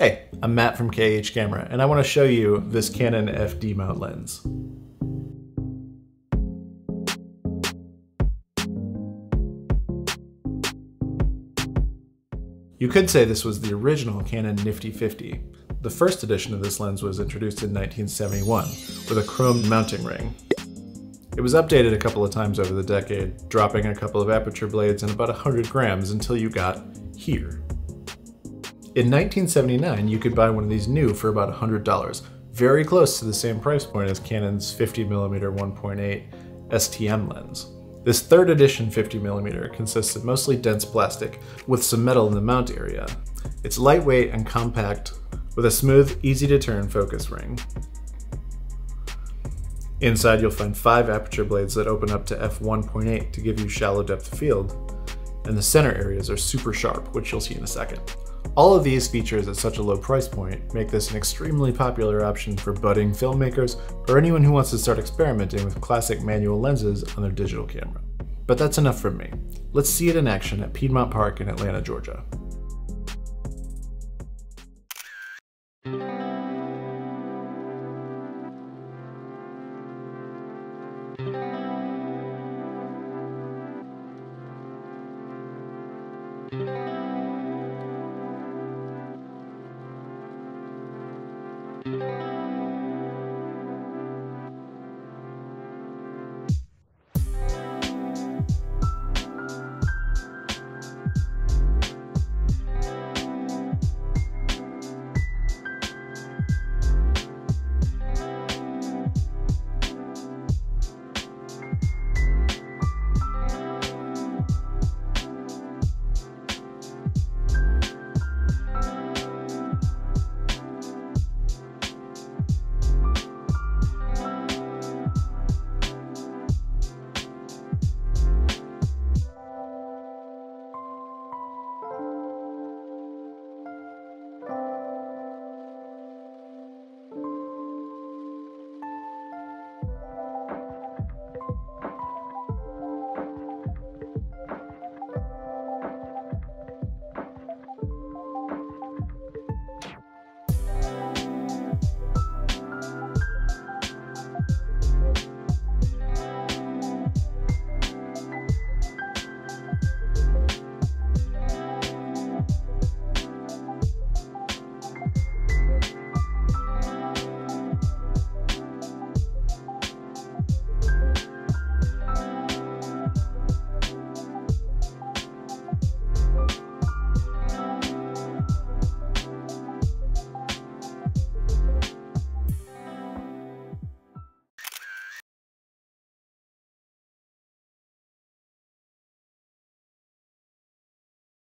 Hey, I'm Matt from KEH Camera, and I want to show you this Canon FD mount lens. You could say this was the original Canon Nifty 50. The first edition of this lens was introduced in 1971 with a chrome mounting ring. It was updated a couple of times over the decade, dropping a couple of aperture blades and about 100 grams until you got here. In 1979, you could buy one of these new for about $100, very close to the same price point as Canon's 50mm 1.8 STM lens. This third edition 50mm consists of mostly dense plastic with some metal in the mount area. It's lightweight and compact with a smooth, easy to turn focus ring. Inside you'll find five aperture blades that open up to f1.8 to give you shallow depth of field, and the center areas are super sharp, which you'll see in a second. All of these features at such a low price point make this an extremely popular option for budding filmmakers or anyone who wants to start experimenting with classic manual lenses on their digital camera. But that's enough from me. Let's see it in action at Piedmont Park in Atlanta, Georgia.